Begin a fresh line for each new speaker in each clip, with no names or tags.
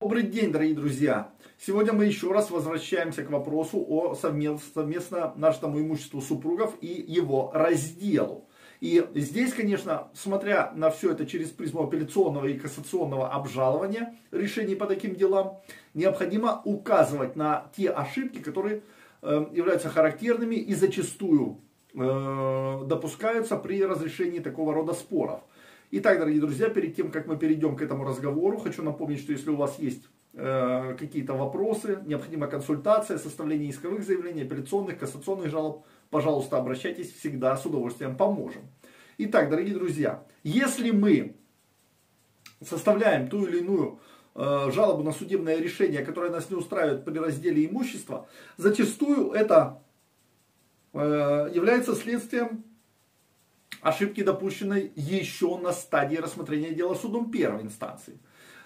Добрый день, дорогие друзья! Сегодня мы еще раз возвращаемся к вопросу о совместно нажитому имуществу супругов и его разделу. И здесь, конечно, смотря на все это через призму апелляционного и кассационного обжалования решений по таким делам, необходимо указывать на те ошибки, которые э, являются характерными и зачастую э, допускаются при разрешении такого рода споров. Итак, дорогие друзья, перед тем, как мы перейдем к этому разговору, хочу напомнить, что если у вас есть э, какие-то вопросы, необходима консультация, составление исковых заявлений, апелляционных, кассационных жалоб, пожалуйста, обращайтесь, всегда с удовольствием поможем. Итак, дорогие друзья, если мы составляем ту или иную э, жалобу на судебное решение, которое нас не устраивает при разделе имущества, зачастую это э, является следствием ошибки, допущенной еще на стадии рассмотрения дела судом первой инстанции.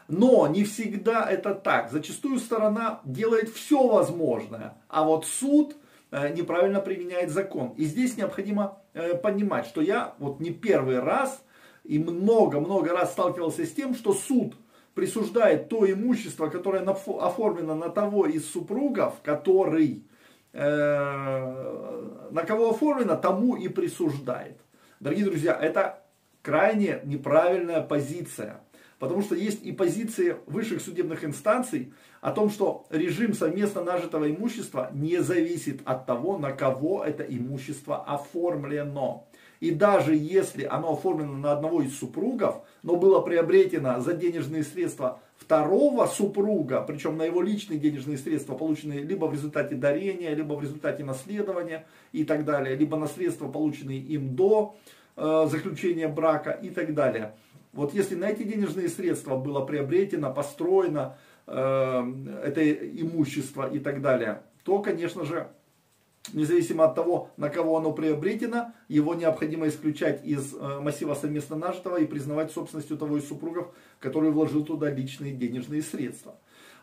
Но не всегда это так. Зачастую сторона делает все возможное, а вот суд э, неправильно применяет закон. И здесь необходимо э, понимать, что я вот не первый раз и много-много раз сталкивался с тем, что суд присуждает то имущество, которое оформлено на того из супругов, который э, на кого оформлено, тому и присуждает. Дорогие друзья, это крайне неправильная позиция. Потому что есть и позиции высших судебных инстанций о том, что режим совместно нажитого имущества не зависит от того, на кого это имущество оформлено. И даже если оно оформлено на одного из супругов, но было приобретено за денежные средства второго супруга, причем на его личные денежные средства, полученные либо в результате дарения, либо в результате наследования и так далее, либо на средства, полученные им до э, заключения брака и так далее. Вот если на эти денежные средства было приобретено, построено э, это имущество и так далее, то, конечно же, независимо от того, на кого оно приобретено, его необходимо исключать из э, массива совместно нажитого и признавать собственностью того из супругов, который вложил туда личные денежные средства.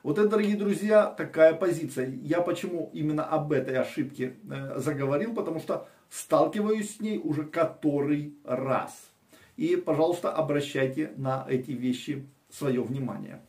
Вот это, дорогие друзья, такая позиция. Я почему именно об этой ошибке э, заговорил, потому что сталкиваюсь с ней уже который раз. И, пожалуйста, обращайте на эти вещи свое внимание.